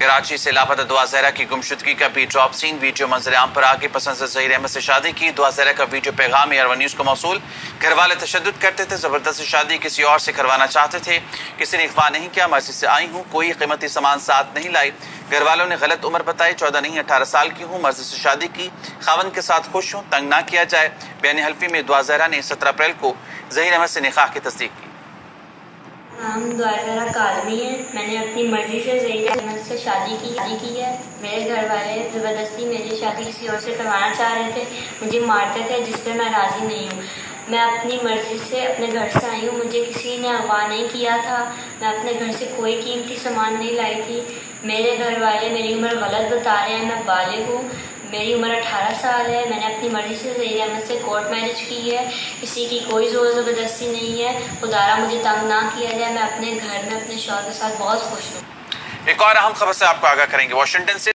कराची से लापता दुआ जहरा की गुमशुदगी का भी ड्रॉप सीन वीडियो मंजर आम पर आगे। पसंद से जहीर अहमद से शादी की। दुआ जहरा का वीडियो पैगाम एयर न्यूज़ को मौसू घर वाले तशद करते थे। ज़बरदस्त शादी किसी और से करवाना चाहते थे। किसी ने इकफा नहीं किया। मर्ज़ी से आई हूँ। कोई कीमती सामान साथ नहीं लाई। घर वालों ने गलत उम्र बताई। चौदह नहीं, अठारह साल की हूँ। मर्ज़ी से शादी की। खावन के साथ खुश हूँ। तंग ना किया जाए। बयान हल्फी में दुआ जहरा ने सत्रह अप्रैल को जहीर अहमद से निकाह की तस्दीक की। हम द्वारा कालमी है। मैंने अपनी मर्ज़ी से जहीर से शादी की शादी की है। मेरे घर वाले ज़बरदस्ती मेरी शादी किसी और से करवाना चाह रहे थे। मुझे मारते थे, जिस पर मैं राज़ी नहीं हूँ। मैं अपनी मर्ज़ी से अपने घर से आई हूँ। मुझे किसी ने अगवा नहीं किया था। मैं अपने घर से कोई कीमती सामान नहीं लाई थी। मेरे घर वाले मेरी उम्र गलत बता रहे हैं। मैं बालिग हूँ। मेरी उम्र 18 साल है, मैंने अपनी मर्ज़ी से जहीर अहमद से कोर्ट मैरिज की है, किसी की कोई ज़ोर ज़बरदस्ती नहीं है। खुदारा मुझे तंग ना किया जाए, मैं अपने घर में, अपने शौर के साथ बहुत खुश हूँ। एक और अहम खबर से आपको आगाह करेंगे वाशिंगटन से